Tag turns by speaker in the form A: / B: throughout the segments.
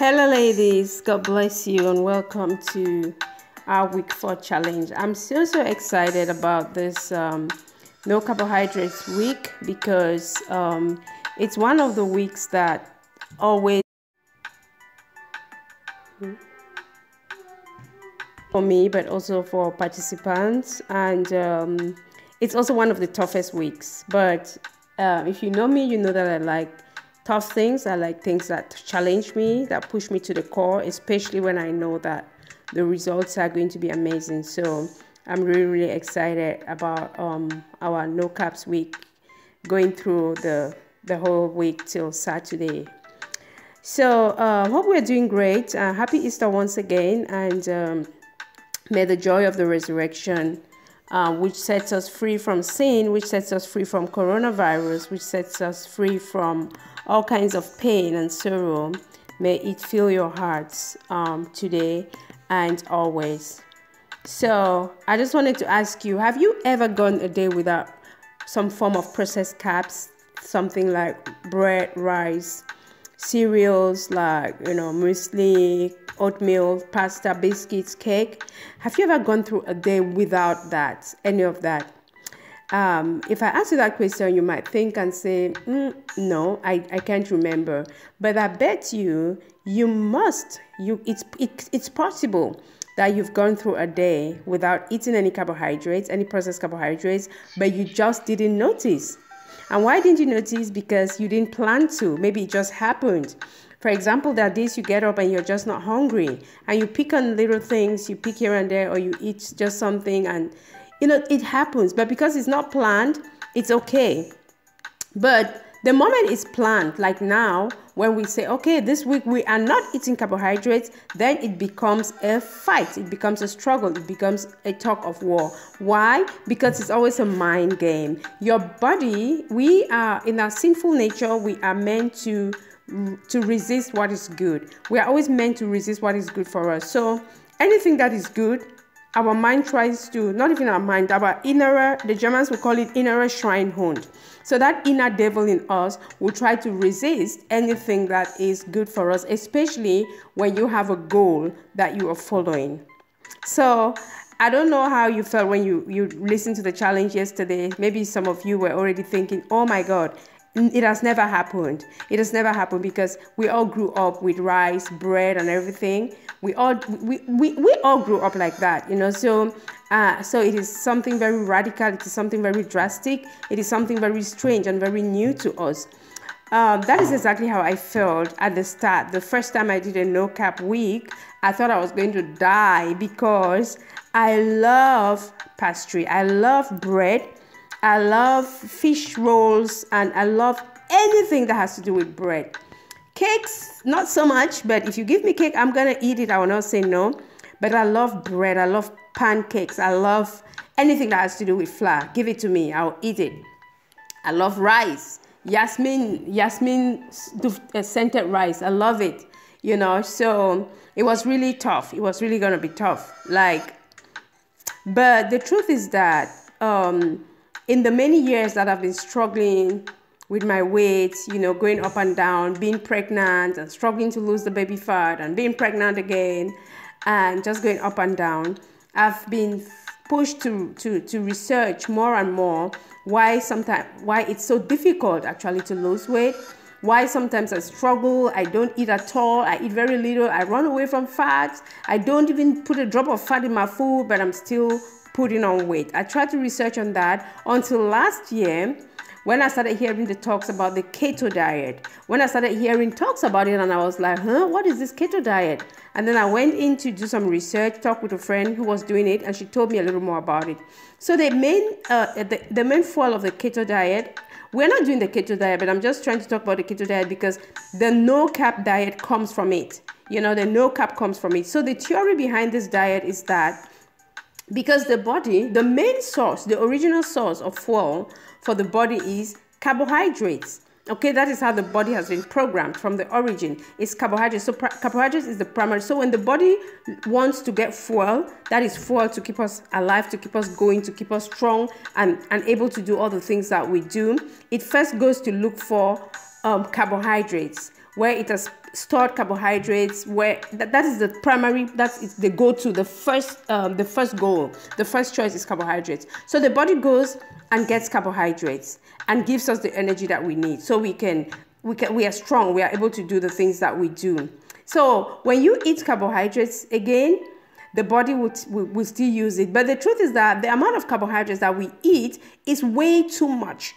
A: Hello, ladies. God bless you and welcome to our week four challenge. I'm so so excited about this um, no carbohydrates week because um, it's one of the weeks that always for me, but also for participants, and um, it's also one of the toughest weeks. But uh, if you know me, you know that I like tough things. are like things that challenge me, that push me to the core, especially when I know that the results are going to be amazing. So I'm really, really excited about um, our no carbs week going through the the whole week till Saturday. So uh, hope we're doing great. Uh, happy Easter once again, and um, may the joy of the resurrection uh, which sets us free from sin, which sets us free from coronavirus, which sets us free from all kinds of pain and sorrow. May it fill your hearts um, today and always. So, I just wanted to ask you have you ever gone a day without some form of processed carbs, something like bread, rice, cereals like, you know, muesli, oatmeal, pasta, biscuits, cake. Have you ever gone through a day without that, any of that? Um, if I ask you that question, you might think and say, mm, no, I, I can't remember. But I bet you, you must, you, it's, it, it's possible that you've gone through a day without eating any carbohydrates, any processed carbohydrates, but you just didn't notice. And why didn't you notice? Because you didn't plan to. Maybe it just happened. For example, are days you get up and you're just not hungry and you pick on little things, you pick here and there, or you eat just something and you know it happens. But because it's not planned, it's okay. But the moment it's planned, like now, when we say, okay, this week we are not eating carbohydrates, then it becomes a fight. It becomes a struggle. It becomes a talk of war. Why? Because it's always a mind game. Your body, we are, in our sinful nature, we are meant to to resist what is good. We are always meant to resist what is good for us. So anything that is good, our mind tries to, not even our mind, our inner, the Germans will call it inner shrine Schweinehund. So that inner devil in us will try to resist anything that is good for us, especially when you have a goal that you are following. So I don't know how you felt when you, you listened to the challenge yesterday. Maybe some of you were already thinking, oh my God, it has never happened. It has never happened because we all grew up with rice, bread, and everything. We all we, we, we all grew up like that, you know. So uh, so it is something very radical. It is something very drastic. It is something very strange and very new to us. Um, that is exactly how I felt at the start. The first time I did a no carb week, I thought I was going to die because I love pastry. I love bread. I love fish rolls and I love anything that has to do with bread. Cakes, not so much, but if you give me cake, I'm gonna eat it. I will not say no. But I love bread. I love pancakes. I love anything that has to do with flour. Give it to me. I'll eat it. I love rice. Yasmin, Yasmin uh, scented rice. I love it. You know, so it was really tough. It was really gonna be tough. Like, but the truth is that um, in the many years that I've been struggling with my weight, you know, going up and down, being pregnant and struggling to lose the baby fat and being pregnant again and just going up and down, I've been pushed to, to, to research more and more why sometimes why it's so difficult actually to lose weight why sometimes I struggle, I don't eat at all, I eat very little, I run away from fat, I don't even put a drop of fat in my food, but I'm still putting on weight. I tried to research on that until last year when I started hearing the talks about the keto diet. When I started hearing talks about it, and I was like, huh, what is this keto diet? And then I went in to do some research, talk with a friend who was doing it, and she told me a little more about it. So the main, uh, the, the main fall of the keto diet, we're not doing the keto diet, but I'm just trying to talk about the keto diet because the no carb diet comes from it. You know, the no carb comes from it. So the theory behind this diet is that because the body, the main source, the original source of fuel for the body is carbohydrates. Okay, that is how the body has been programmed from the origin. It's carbohydrates. So carbohydrates is the primary. So when the body wants to get fuel, that is fuel to keep us alive, to keep us going, to keep us strong and, and able to do all the things that we do. It first goes to look for um, carbohydrates where it has stored carbohydrates where that, that is the primary that's the go to the first um, the first goal the first choice is carbohydrates. So the body goes and gets carbohydrates and gives us the energy that we need. So we can we can we are strong. We are able to do the things that we do. So when you eat carbohydrates again the body will, will, will still use it. But the truth is that the amount of carbohydrates that we eat is way too much.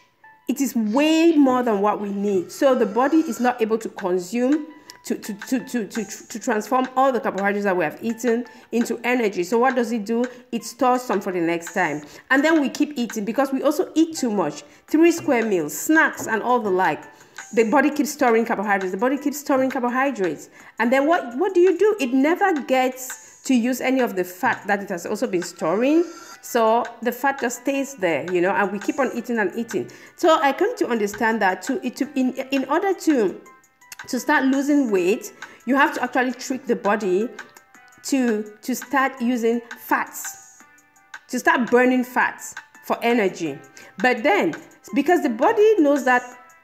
A: It is way more than what we need. So the body is not able to consume to, to, to, to, to, to transform all the carbohydrates that we have eaten into energy. So what does it do? It stores some for the next time. And then we keep eating because we also eat too much. Three square meals, snacks, and all the like. The body keeps storing carbohydrates. The body keeps storing carbohydrates. And then what, what do you do? It never gets to use any of the fat that it has also been storing. So the fat just stays there, you know, and we keep on eating and eating. So I come to understand that to, to in, in order to to start losing weight, you have to actually trick the body to, to start using fats, to start burning fats for energy. But then, because the body knows that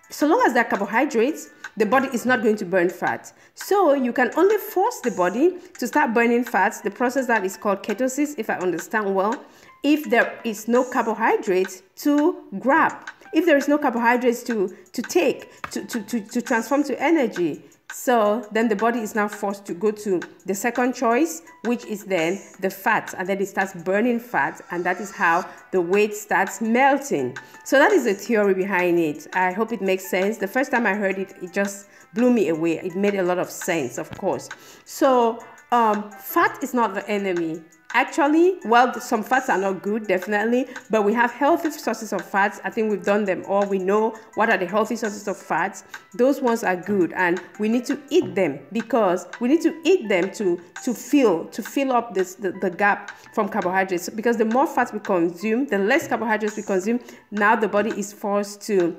A: so long as there are carbohydrates, the body is not going to burn fat. So you can only force the body to start burning fats, the process that is called ketosis, if I understand well, if there is no carbohydrates to grab if there is no carbohydrates to, to take, to, to, to, to transform to energy, so then the body is now forced to go to the second choice, which is then the fat, and then it starts burning fat, and that is how the weight starts melting. So that is the theory behind it. I hope it makes sense. The first time I heard it, it just blew me away. It made a lot of sense, of course. So um, fat is not the enemy. Actually, well, some fats are not good, definitely, but we have healthy sources of fats. I think we've done them all. We know what are the healthy sources of fats. Those ones are good, and we need to eat them because we need to eat them to to fill to fill up this the, the gap from carbohydrates. Because the more fats we consume, the less carbohydrates we consume. Now the body is forced to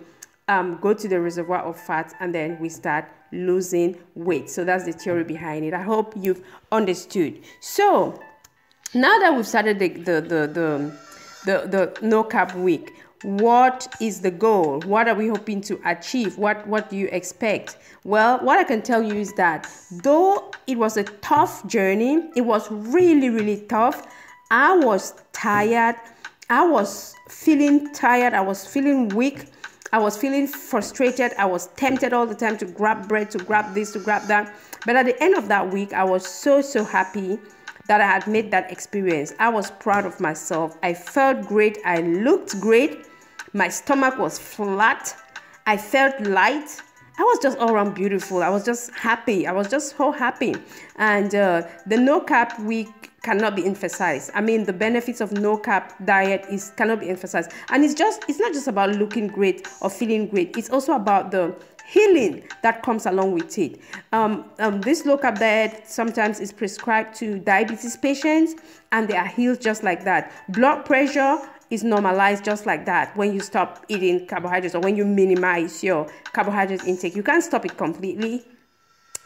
A: um, go to the reservoir of fat, and then we start losing weight. So that's the theory behind it. I hope you've understood. So now that we've started the the the the, the, no carb week what is the goal? What are we hoping to achieve? What what do you expect? Well what i can tell you is that though it was a tough journey it was really really tough i was tired. I was feeling tired. I was feeling weak. I was feeling frustrated. I was tempted all the time to grab bread to grab this to grab that. But at the end of that week i was so so happy that I had made that experience. I was proud of myself. I felt great. I looked great. My stomach was flat. I felt light. I was just all around beautiful. I was just happy. I was just so happy. And uh, the no carb week cannot be emphasized. I mean, the benefits of no carb diet is cannot be emphasized. And it's just it's not just about looking great or feeling great. It's also about the healing that comes along with it. Um, um, this sometimes is prescribed to diabetes patients and they are healed just like that. Blood pressure is normalized just like that when you stop eating carbohydrates or when you minimize your carbohydrate intake. You can't stop it completely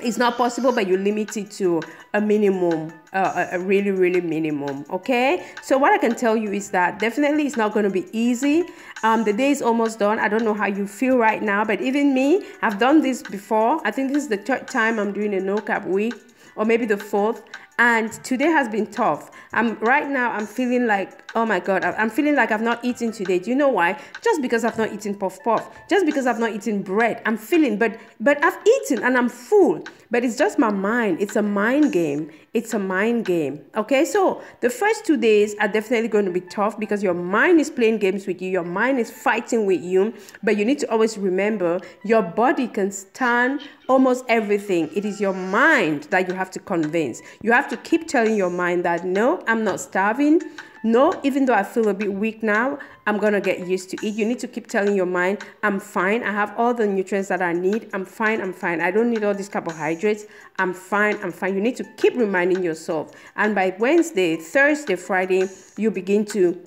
A: it's not possible but you limit it to a minimum uh, a really really minimum okay? So what i can tell you is that definitely it's not going to be easy. Um, the day is almost done. I don't know how you feel right now but even me i've done this before. I think this is the third time i'm doing a no carb week or maybe the fourth. And today has been tough. I'm right now i'm feeling like oh my god i'm feeling like i've not eaten today. Do you know why? Just because i've not eaten puff puff. Just because i've not eaten bread. I'm feeling but but i've eaten and i'm full. But it's just my mind. It's a mind game. It's a mind game. Okay so the first two days are definitely going to be tough because your mind is playing games with you. Your mind is fighting with you. But you need to always remember your body can stand almost everything. It is your mind that you have to convince. You have to keep telling your mind that no i'm not starving no, even though I feel a bit weak now, I'm gonna get used to it. You need to keep telling your mind, I'm fine. I have all the nutrients that I need. I'm fine. I'm fine. I don't need all these carbohydrates. I'm fine. I'm fine. You need to keep reminding yourself. And by Wednesday, Thursday, Friday, you begin to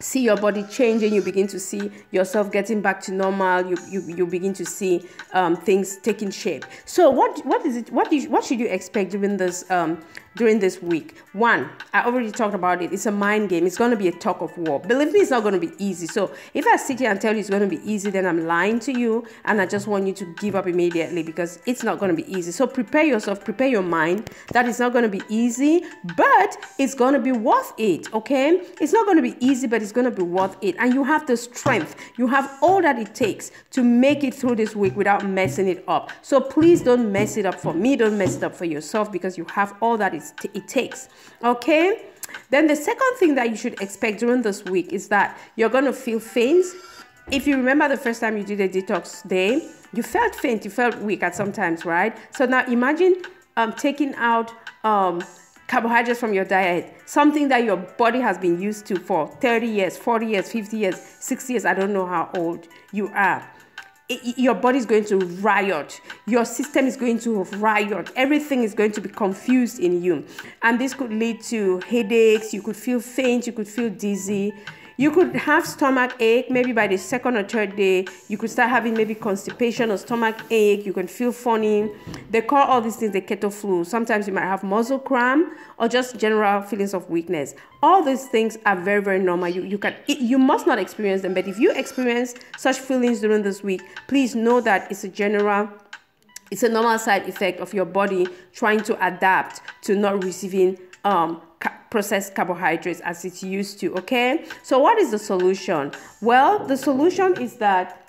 A: see your body changing you begin to see yourself getting back to normal you you, you begin to see um, things taking shape so what what is it what you, what should you expect during this um, during this week. One i already talked about it. It's a mind game. It's going to be a talk of war. Believe me it's not going to be easy. So if i sit here and tell you it's going to be easy then i'm lying to you and i just want you to give up immediately because it's not going to be easy. So prepare yourself prepare your mind. That it's not going to be easy but it's going to be worth it okay? It's not going to be easy but it's going to be worth it. And you have the strength, you have all that it takes to make it through this week without messing it up. So please don't mess it up for me, don't mess it up for yourself because you have all that it takes. Okay? Then the second thing that you should expect during this week is that you're going to feel faint. If you remember the first time you did a detox day, you felt faint, you felt weak at some times, right? So now imagine um, taking out um, carbohydrates from your diet, something that your body has been used to for 30 years, 40 years, 50 years, 60 years, I don't know how old you are. Your body is going to riot. Your system is going to riot. Everything is going to be confused in you. And this could lead to headaches. You could feel faint. You could feel dizzy. You could have stomach ache. Maybe by the second or third day, you could start having maybe constipation or stomach ache. You can feel funny. They call all these things the keto flu. Sometimes you might have muscle cramp or just general feelings of weakness. All these things are very, very normal. You, you can you must not experience them, but if you experience such feelings during this week, please know that it's a general it's a normal side effect of your body trying to adapt to not receiving um, processed carbohydrates as it used to okay? So what is the solution? Well the solution is that